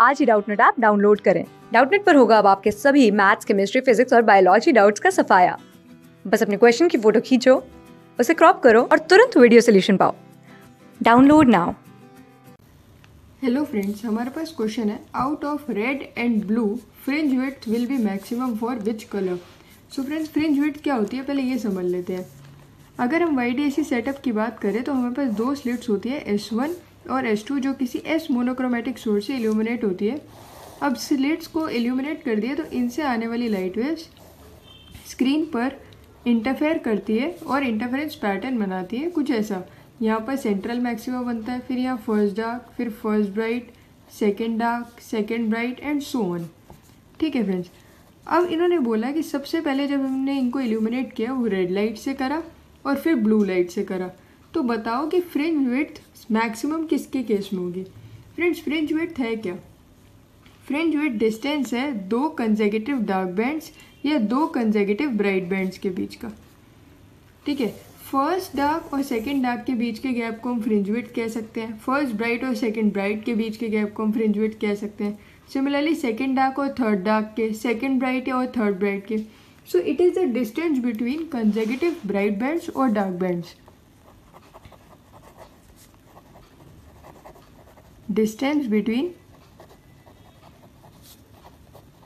आज ही Doubtnut app download करें। डाउटनेट पर होगा अब आपके सभी मैथ्स, केमिस्ट्री, फिजिक्स और बायोलॉजी डाउट्स का सफाया। बस अपने क्वेश्चन की फ़ोटो खींचो, उसे क्रॉप करो और तुरंत वीडियो सोल्यूशन पाओ। Download now. हेलो फ्रेंड्स हमारे पास क्वेश्चन है out of red and blue fringe width will be maximum for which colour so friends fringe width क्या होती है? पहले ये समझ लेते हैं। अगर हम वाई डी सेटअप की बात करें तो हमारे पास दो स्लिट्स होती है एस वन और एस टू जो किसी एस मोनोक्रोमेटिक सोर्स से इल्यूमिनेट होती है, अब स्लिट्स को इल्यूमिनेट कर दिए तो इनसे आने वाली लाइट वेव्स स्क्रीन पर इंटरफेयर करती है और इंटरफेरेंस पैटर्न बनाती है, कुछ ऐसा। यहाँ पर सेंट्रल मैक्सिमम बनता है, फिर यहाँ फ़र्स्ट डार्क फिर first bright second dark second bright and so on ठीक है फ्रेंड्स अब इन्होंने बोला कि सबसे पहले जब हमने इनको इल्यूमिनेट किया, वो रेड लाइट से करा और फिर ब्लू लाइट से करा। तो बताओ कि फ्रिंज विथ मैक्सिमम किसके केस में होगी? फ्रेंड्स फ्रिंज विथ है क्या? फ्रिंज विथ डिस्टेंस है दो कंजेगेटिव डार्क बैंड्स या दो कंजेगेटिव ब्राइट बैंड्स के बीच का। ठीक है? फ़र्स्ट डार्क और सेकंड डार्क के बीच के गैप को हम फ्रिंज विथ कह सकते हैं। फ़र्स्ट ब्राइट और सेकंड ब्राइट के बीच के गैप को हम फ्रिंज विथ कह सकते हैं। सिमिलरली सेकंड डार्क और थर्ड डार्क के सेकंड ब्राइट और थर्ड ब्राइट के। So it is the distance between consecutive bright bands और dark bands distance between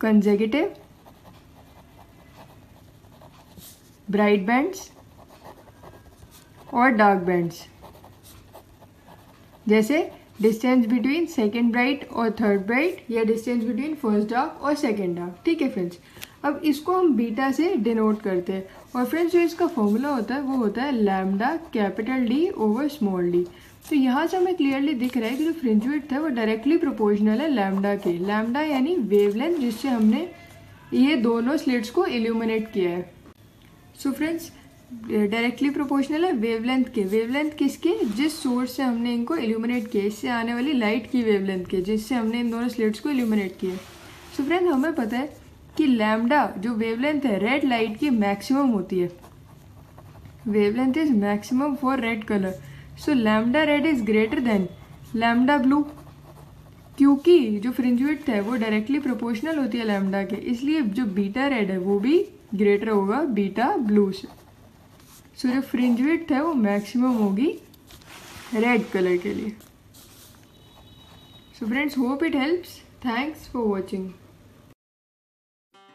consecutive bright bands और डार्क बैंड्स जैसे डिस्टेंस बिटवीन सेकेंड ब्राइट और third bright या distance between first dark और second dark ठीक है friends अब इसको हम बीटा से डिनोट करते हैं। और फ्रेंड्स जो इसका फॉर्मूला होता है, वो होता है lambda capital D over small d तो यहाँ से हमें क्लियरली दिख रहा है कि जो फ्रिंज विड्थ है, वो डायरेक्टली प्रोपोर्शनल है लैमडा के। लैमडा यानी वेवलेंथ जिससे हमने ये दोनों स्लिट्स को इल्यूमिनेट किया है। सो फ्रेंड्स डायरेक्टली प्रोपोर्शनल है वेवलेंथ के। वेवलेंथ किसके? जिस सोर्स से हमने इनको इल्यूमिनेट किया इससे आने वाली लाइट की वेवलेंथ के, जिससे हमने इन दोनों स्लिट्स को इल्यूमिनेट किया सो फ्रेंड्स हमें पता है कि लैमडा जो वेवलेंथ है रेड लाइट की मैक्सिमम होती है। Wavelength is maximum for red colour so lambda red is greater than lambda blue क्योंकि जो फ्रिंज विड्थ है, वो डायरेक्टली प्रोपोर्शनल होती है लैमडा के। इसलिए जो बीटा रेड है, वो भी ग्रेटर होगा बीटा ब्लू से। सो जो फ्रिंज विड्थ है, वो मैक्सिमम होगी रेड कलर के लिए। So friends hope it helps thanks for watching